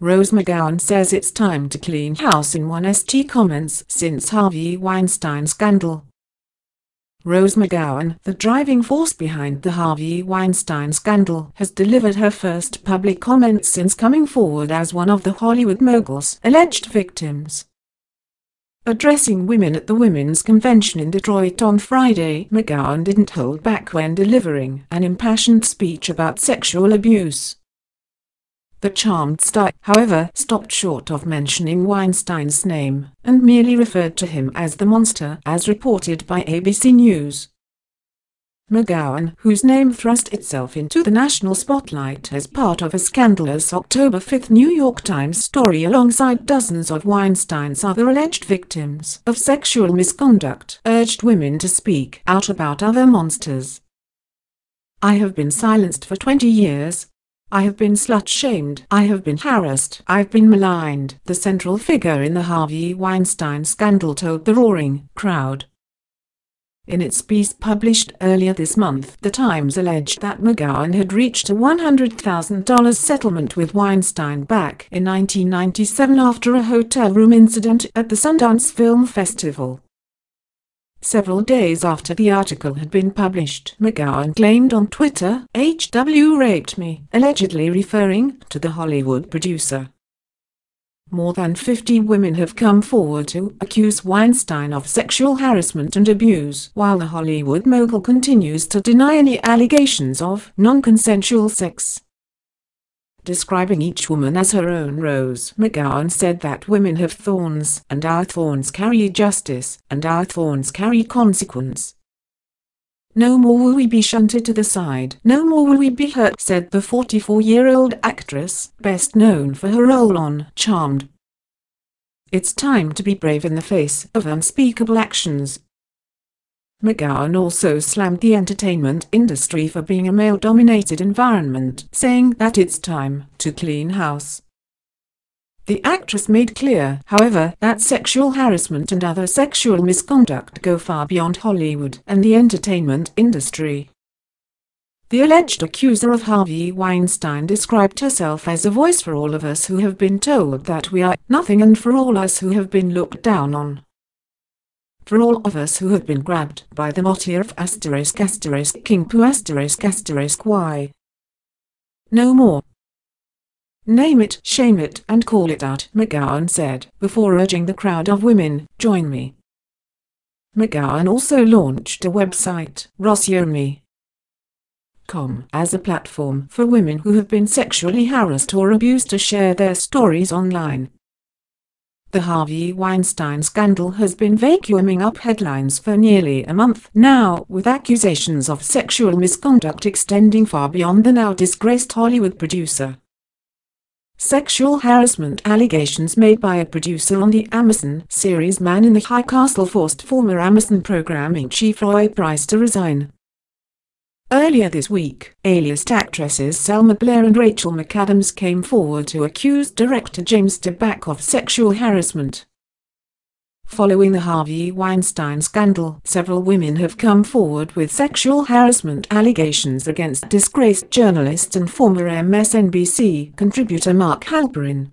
Rose McGowan says it's time to clean house in one ST comments since Harvey Weinstein scandal. Rose McGowan, the driving force behind the Harvey Weinstein scandal, has delivered her first public comments since coming forward as one of the Hollywood mogul's alleged victims. Addressing women at the Women's Convention in Detroit on Friday, McGowan didn't hold back when delivering an impassioned speech about sexual abuse. The charmed star, however, stopped short of mentioning Weinstein's name, and merely referred to him as the monster as reported by ABC News. McGowan, whose name thrust itself into the national spotlight as part of a scandalous October 5 New York Times story alongside dozens of Weinstein's other alleged victims of sexual misconduct, urged women to speak out about other monsters. I have been silenced for 20 years, I have been slut-shamed, I have been harassed, I've been maligned, the central figure in the Harvey Weinstein scandal told the roaring crowd. In its piece published earlier this month, The Times alleged that McGowan had reached a $100,000 settlement with Weinstein back in 1997 after a hotel room incident at the Sundance Film Festival. Several days after the article had been published, McGowan claimed on Twitter, HW raped me, allegedly referring to the Hollywood producer. More than 50 women have come forward to accuse Weinstein of sexual harassment and abuse, while the Hollywood mogul continues to deny any allegations of non-consensual sex. Describing each woman as her own rose, McGowan said that women have thorns, and our thorns carry justice, and our thorns carry consequence. No more will we be shunted to the side, no more will we be hurt, said the 44-year-old actress, best known for her role on Charmed. It's time to be brave in the face of unspeakable actions, McGowan also slammed the entertainment industry for being a male-dominated environment, saying that it's time to clean house. The actress made clear, however, that sexual harassment and other sexual misconduct go far beyond Hollywood and the entertainment industry. The alleged accuser of Harvey Weinstein described herself as a voice for all of us who have been told that we are nothing and for all us who have been looked down on for all of us who have been grabbed by the motif of asterisk asterisk king poo asterisk asterisk y. No more. Name it, shame it, and call it out, McGowan said, before urging the crowd of women, join me. McGowan also launched a website, RoseArmy.com, as a platform for women who have been sexually harassed or abused to share their stories online. The Harvey Weinstein scandal has been vacuuming up headlines for nearly a month now, with accusations of sexual misconduct extending far beyond the now disgraced Hollywood producer. Sexual harassment allegations made by a producer on the Amazon series Man in the High Castle forced former Amazon programming chief Roy Price to resign. Earlier this week, A-list actresses Selma Blair and Rachel McAdams came forward to accuse director James Toback of sexual harassment. Following the Harvey Weinstein scandal, several women have come forward with sexual harassment allegations against disgraced journalist and former MSNBC contributor Mark Halperin.